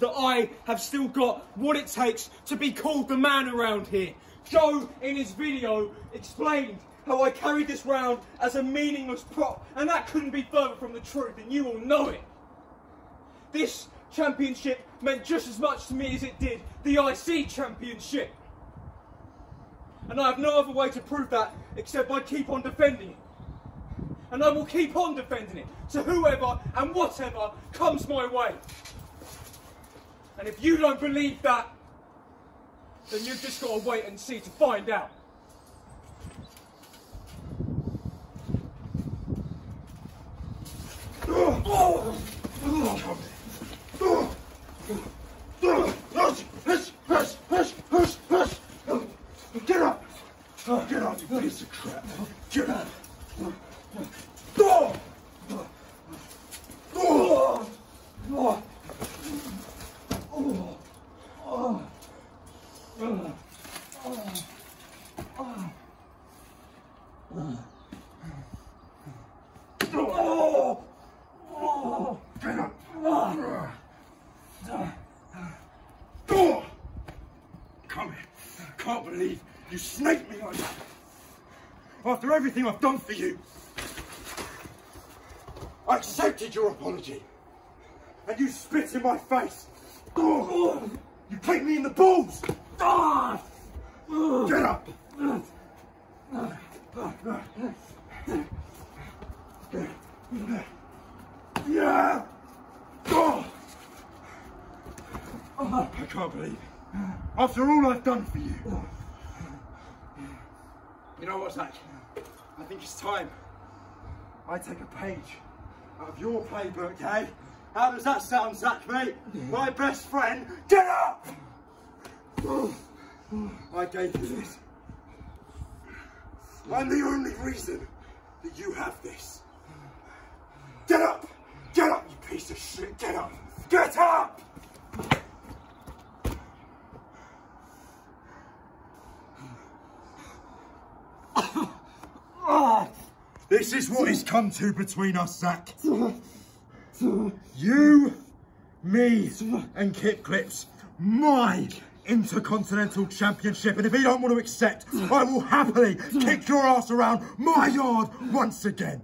that I have still got what it takes to be called the man around here. Joe, in his video, explained how I carried this round as a meaningless prop, and that couldn't be further from the truth, and you all know it. This championship meant just as much to me as it did the IC championship. And I have no other way to prove that except by keep on defending it. And I will keep on defending it to whoever and whatever comes my way. And if you don't believe that, then you've just got to wait and see to find out. Get up! You piece of crap! Get up! Get up! Come here. I can't believe you snaked me like that. After everything I've done for you, I accepted your apology. And you spit in my face. You kicked me in the balls. Get up. Yeah. I can't believe it. After all I've done for you. You know what, Zac? I think it's time I take a page out of your playbook, eh? How does that sound, Zac, mate? My best friend, get up! I gave you this. I'm the only reason that you have this. Get up! Get up, you piece of shit! Get up! Get up! This is what it's come to between us, Zac. You, me, and Kip Clips. My Intercontinental Championship. And if you don't want to accept, I will happily kick your ass around my yard once again.